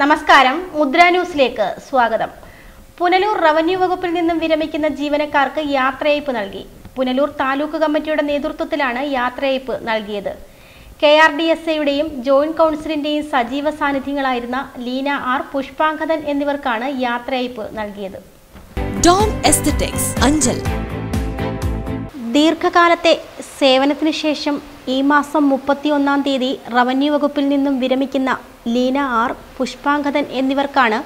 നമസ്കാരം. മുദ്ര ന്യൂസിലേക്ക് സ്വാഗതം. പുനലൂർ റവന്യൂ വകുപ്പിൽ നിന്നും വിരമിക്കുന്ന ജീവനക്കാർക്ക് യാത്രയയപ്പ് നൽകി. പുനലൂർ താലൂക്ക് കമ്മിറ്റിയുടെ നേതൃത്വത്തിലാണ് യാത്രയയപ്പ് നൽകിയത്. കെ ആർ ഡി എസ് എയുടെയും ജോയിന്റ് കൗൺസിലിന്റെയും സജീവ സാന്നിധ്യങ്ങളായിരുന്ന ലീന ആർ പുഷ്പാങ്കതൻ എന്നിവർക്കാണ് യാത്രയയപ്പ് നൽകിയത്. Dome Aesthetics Anchal. ദീർഘകാലത്തെ സേവനത്തിന് ശേഷം ഈ മാസം മുപ്പത്തിയൊന്നാം തീയതി റവന്യൂ വകുപ്പിൽ നിന്നും വിരമിക്കുന്ന ലീന ആർ പുഷ്പാങ്കതൻ എന്നിവർക്കാണ്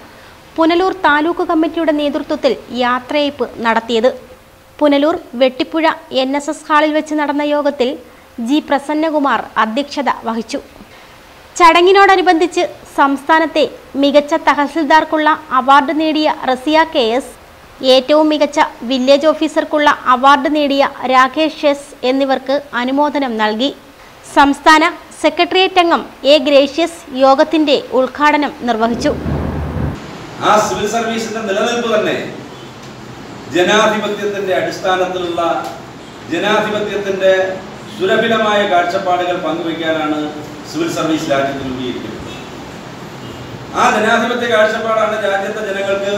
പുനലൂർ താലൂക്ക് കമ്മിറ്റിയുടെ നേതൃത്വത്തിൽ യാത്രയയപ്പ് നടത്തിയത്. Punalur Vettipuzha N S S ഹാളിൽ വെച്ച് നടന്ന യോഗത്തിൽ ജി പ്രസന്നകുമാർ അധ്യക്ഷത വഹിച്ചു. ചടങ്ങിനോടനുബന്ധിച്ച് സംസ്ഥാനത്തെ മികച്ച തഹസിൽദാർക്കുള്ള അവാർഡ് നേടിയ റസിയ കെ എസ് ഏറ്റവും മികച്ച വില്ലേജ് ഓഫീസർക്കുള്ള അവാർഡ് നേടിയ രാകേഷ് എസ് എന്നിവർക്ക് അനുമോദനം നൽകി. സംസ്ഥാന സെക്രട്ടേറിയറ്റ് അംഗം എ ഗ്രേഷ്യസ് യോഗത്തിന്റെ ഉദ്ഘാടനം നിർവഹിച്ചു. ആ സിവിൽ സർവീസിന്റെ നിലനിൽപ്പ് തന്നെ ജനാധിപത്യത്തിന്റെ അടിസ്ഥാനത്തിലുള്ള ജനാധിപത്യത്തിന്റെ സുലഭിലമായ കാഴ്ചപ്പാടുകൾ പങ്കുവയ്ക്കാനാണ് സിവിൽ സർവീസ് രാജ്യത്ത് രൂപീകരിക്കുന്നത്. ആ ജനാധിപത്യ കാഴ്ചപ്പാടാണ് രാജ്യത്തെ ജനങ്ങൾക്ക്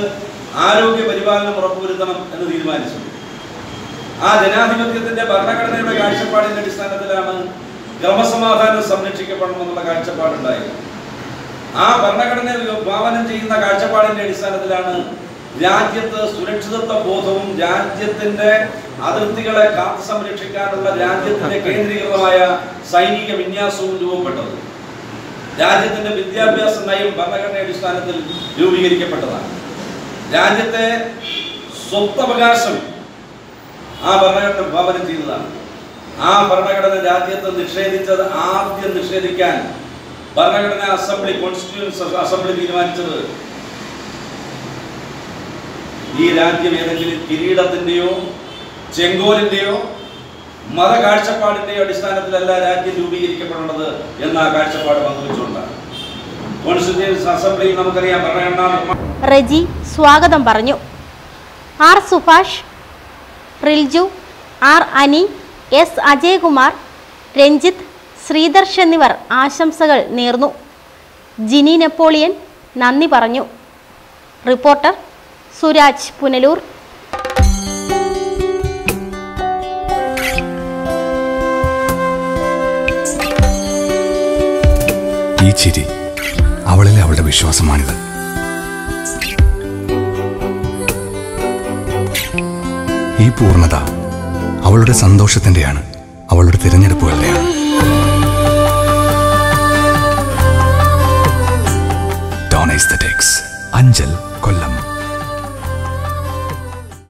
ആരോഗ്യ പരിപാലനം ഉറപ്പുവരുത്തണം എന്ന് തീരുമാനിച്ചു. ആ ജനാധിപത്യത്തിന്റെ ഭരണഘടനയുടെ കാഴ്ചപ്പാടിന്റെ അടിസ്ഥാനത്തിലാണ് ക്രമസമാധാനം സംരക്ഷിക്കപ്പെടണം എന്നുള്ള കാഴ്ചപ്പാടുണ്ടായത്. ആ ഭരണഘടന വിഭാവനം ചെയ്യുന്ന കാഴ്ചപ്പാടിന്റെ അടിസ്ഥാനത്തിലാണ് രാജ്യത്ത് സുരക്ഷിതത്വ ബോധവും രാജ്യത്തിന്റെ അതിർത്തികളെ കാത്തു സംരക്ഷിക്കാനുള്ള രാജ്യത്തിന്റെ കേന്ദ്രീകൃതമായ സൈനിക വിന്യാസവും രൂപപ്പെട്ടത്. രാജ്യത്തിന്റെ വിദ്യാഭ്യാസ നയം ഭരണഘടനയുടെ അടിസ്ഥാനത്തിൽ രൂപീകരിക്കപ്പെട്ടതാണ്. രാജ്യത്തെ സ്വത്തവകാശം ആ ഭരണഘടന വിഭാവനം ചെയ്തതാണ്. ആ ഭരണഘടന രാജ്യത്ത് നിഷേധിച്ചത് ആദ്യം നിഷേധിക്കാൻ ഭരണഘടന അസംബ്ലി കോൺസ്റ്റിറ്റ്യൂൻസ് അസംബ്ലി തീരുമാനിച്ചത് ഈ രാജ്യം ഏതെങ്കിലും കിരീടത്തിന്റെയോ ചെങ്കോലിന്റെയോ മത കാഴ്ചപ്പാടിന്റെയോ അടിസ്ഥാനത്തിലല്ല രാജ്യം രൂപീകരിക്കപ്പെടേണ്ടത് എന്ന കാഴ്ചപ്പാട് പങ്കുവച്ചുകൊണ്ടാണ് കോൺസ്റ്റിറ്റ്യൂൻസ് അസംബ്ലിയിൽ നമുക്കറിയാം ഭരണഘടനാ നിർമ്മാണം റെജി സ്വാഗതം പറഞ്ഞു. R Subhash Rilju R Ani S Ajayakumar Ranjith Sreedarsh എന്നിവർ ആശംസകൾ നേർന്നു. ജിനി നെപ്പോളിയൻ നന്ദി പറഞ്ഞു. റിപ്പോർട്ടർ സുരാജ് പുനലൂർ. ഈ ചിരി അവളിലെ അവളുടെ വിശ്വാസമാണിത്. ഈ പൂർണത അവളുടെ സന്തോഷത്തിന്റെയാണ് അവളുടെ തിരഞ്ഞെടുപ്പുകളുടെയാണ്. Dawn aesthetics Anchal Kollam.